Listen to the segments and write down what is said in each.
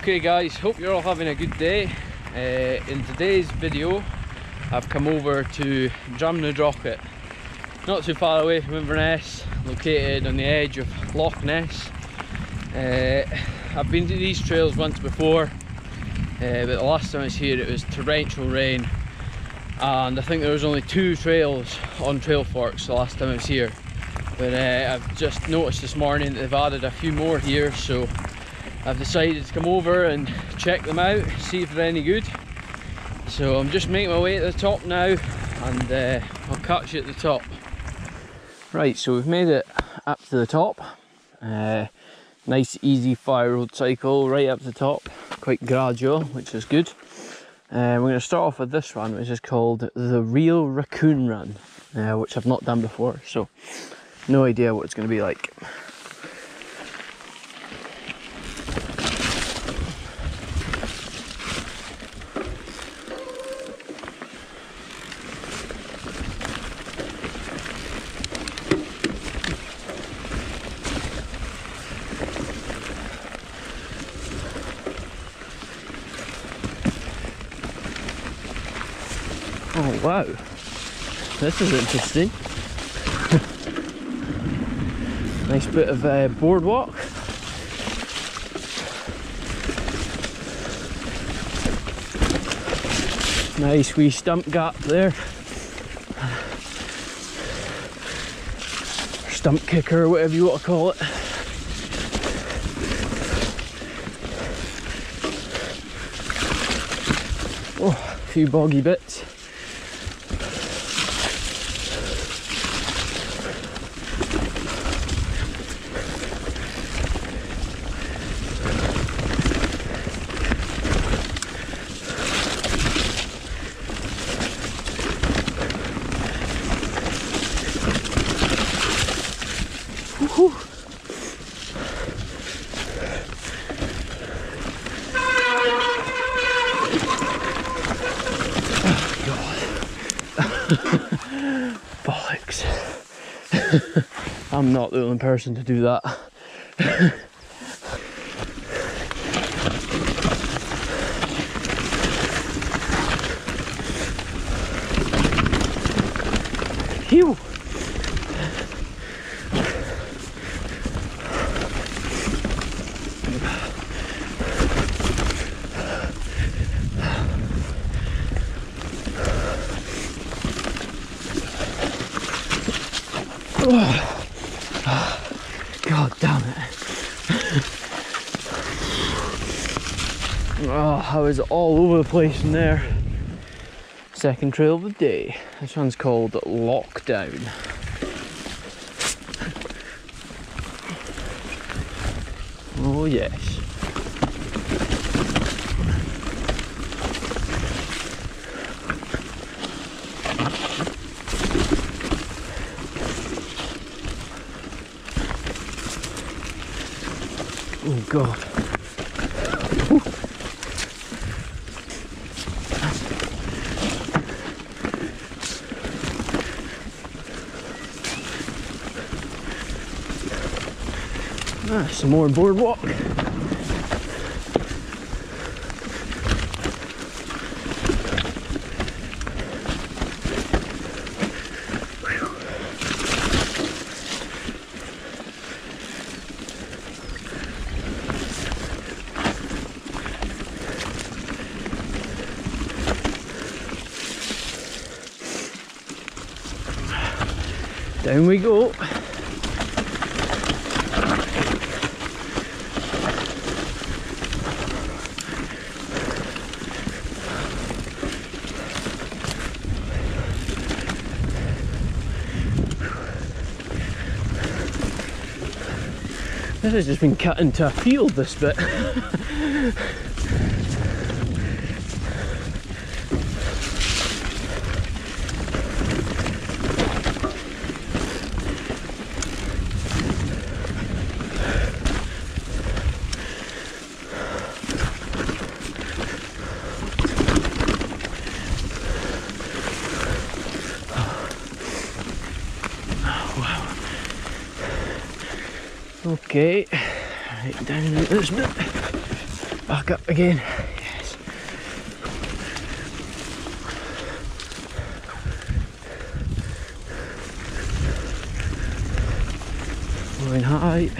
Okay guys, hope you're all having a good day. Uh, in today's video, I've come over to Drumnadrochit, not too far away from Inverness, located on the edge of Loch Ness. Uh, I've been to these trails once before, uh, but the last time I was here it was torrential rain and I think there was only two trails on Trailforks the last time I was here. But uh, I've just noticed this morning that they've added a few more here so I've decided to come over and check them out, see if they're any good. So I'm just making my way to the top now and uh, I'll catch you at the top. Right, so we've made it up to the top. Uh, nice easy fire road cycle right up to the top, quite gradual, which is good. Uh, we're going to start off with this one, which is called the Real Raccoon Run, uh, which I've not done before, so no idea what it's going to be like. Wow, this is interesting. nice bit of uh, boardwalk. Nice wee stump gap there. Stump kicker, or whatever you want to call it. Oh, a few boggy bits. I'm not the only person to do that. Phew. God damn it. Oh, I was all over the place in there. Second trail of the day. This one's called Lockdown. Oh yes. Oh god. Ah, some more boardwalk. Down we go. This has just been cut into a field, this bit. Oh, Okay, right down this bit. Back up again. Yes. Going high.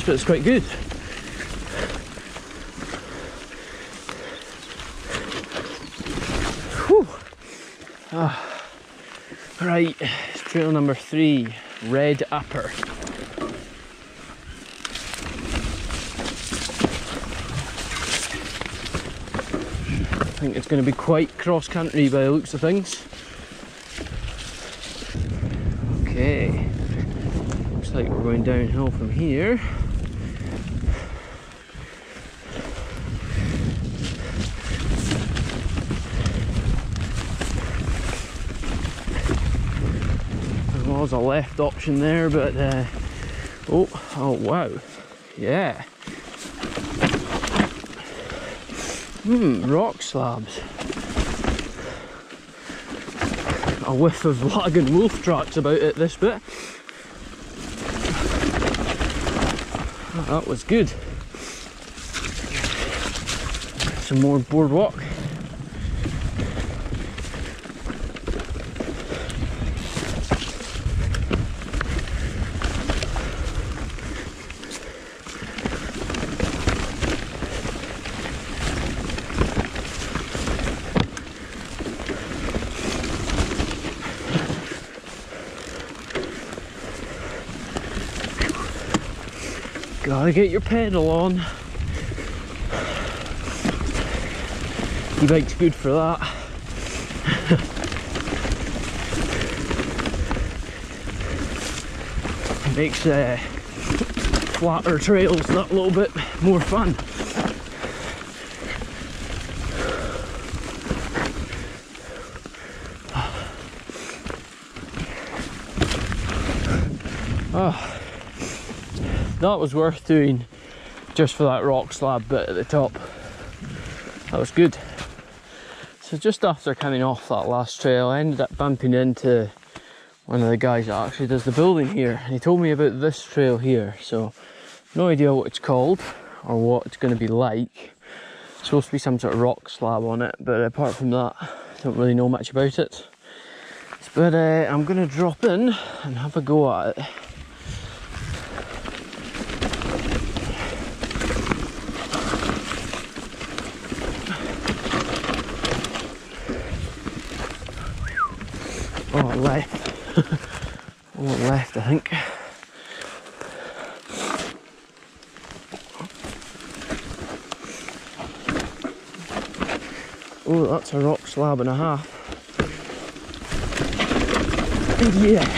This it's quite good. Whew. Ah. Right, trail number three, Red Upper. I think it's going to be quite cross country by the looks of things. Okay, looks like we're going downhill from here. There was a left option there, but uh, oh, oh wow, yeah. Hmm, rock slabs. A whiff of Laggan Wolftrax about it this bit. That was good. Some more boardwalk. Gotta get your pedal on. E-bike's good for that. Makes uh, flatter trails that little bit more fun. Oh that was worth doing just for that rock slab bit at the top. That was good. So just after coming off that last trail, I ended up bumping into one of the guys that actually does the building here. And he told me about this trail here. So no idea what it's called or what it's going to be like. It's supposed to be some sort of rock slab on it, but apart from that, I don't really know much about it. But uh, I'm going to drop in and have a go at it. Left. left, I think. Oh, that's a rock slab and a half. Yeah.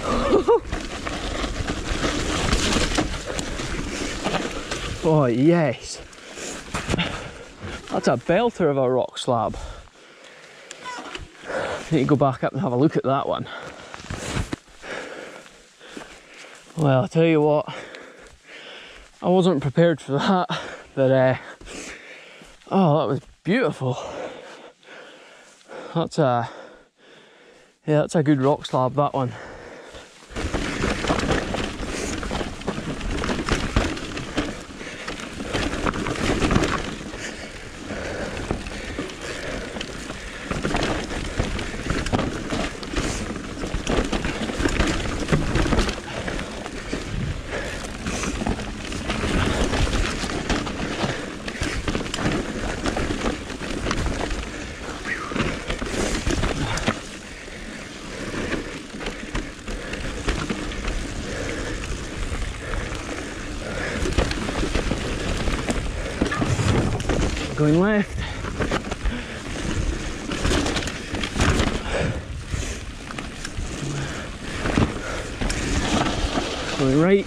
oh, yes. That's a belter of a rock slab. Need to go back up and have a look at that one. Well, I'll tell you what, I wasn't prepared for that, but uh, oh, that was beautiful. That's a, yeah, that's a good rock slab, that one. Going left. Going right.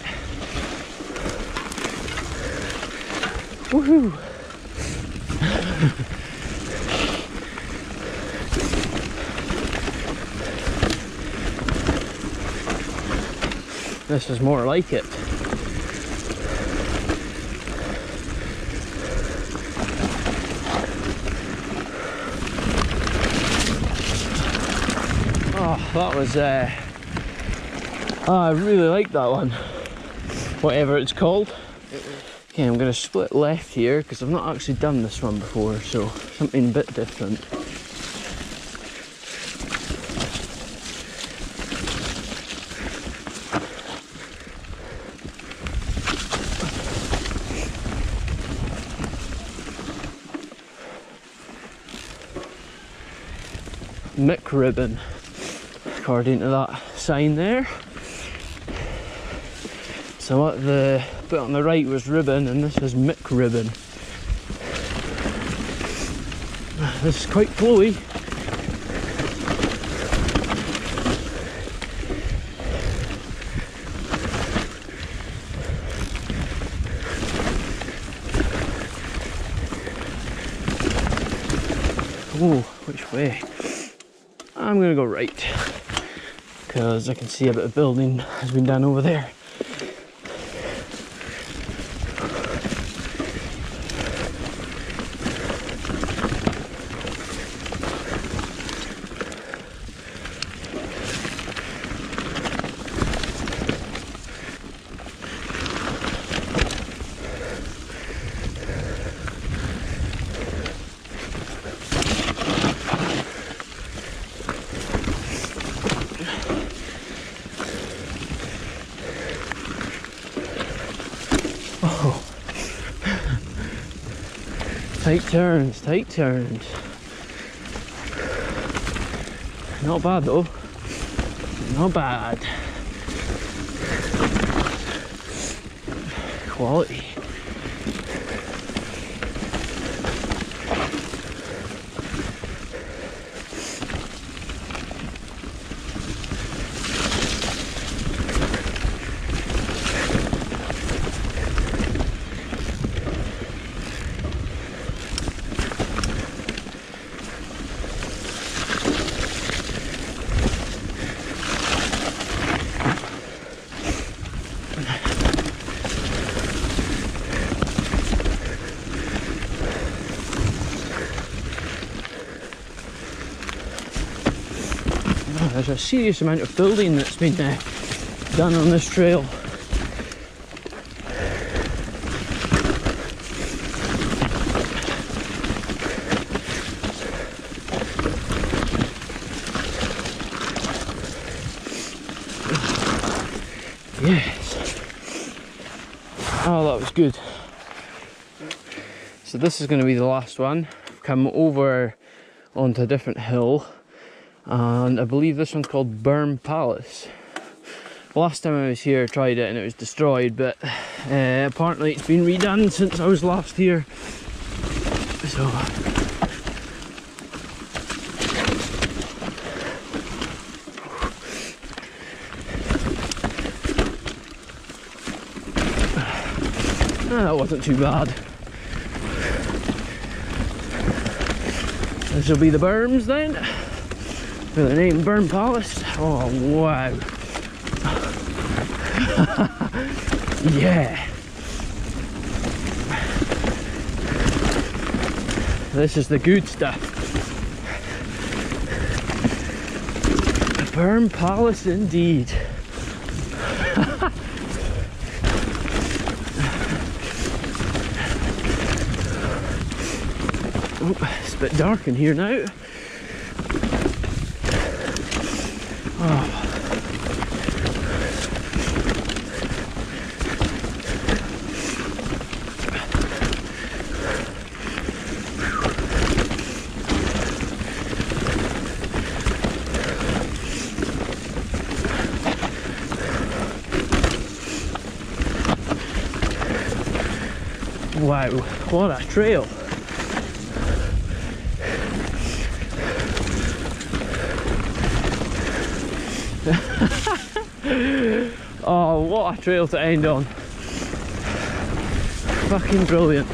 Woohoo! this is more like it. That was, uh, oh, I really like that one. Whatever it's called. Okay, I'm to split left here because I've not actually done this one before, so something a bit different. Mick Ribbon, according to that sign there. So what the bit on the right was ribbon and this is Mick Ribbon. This is quite flowy. Oh, which way? I'm gonna go right because I can see a bit of building has been done over there. Take turns, take turns. Not bad though. Not bad. Quality. There's a serious amount of building that's been uh, done on this trail. Yes. Oh, that was good. So this is going to be the last one. Come over onto a different hill and I believe this one's called Burn Palace. Last time I was here I tried it and it was destroyed but uh, apparently it's been redone since I was last here so Ah, that wasn't too bad. This will be the berms then. With the name Burn Palace. Oh wow. yeah. This is the good stuff. Burn Palace indeed. Oh, it's a bit dark in here now. Oh. Wow, what a trail! oh, what a trail to end on. Fucking brilliant.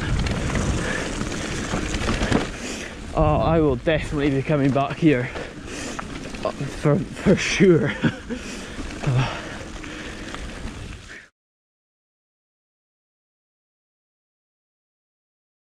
Oh, I will definitely be coming back here. Uh, for, for sure.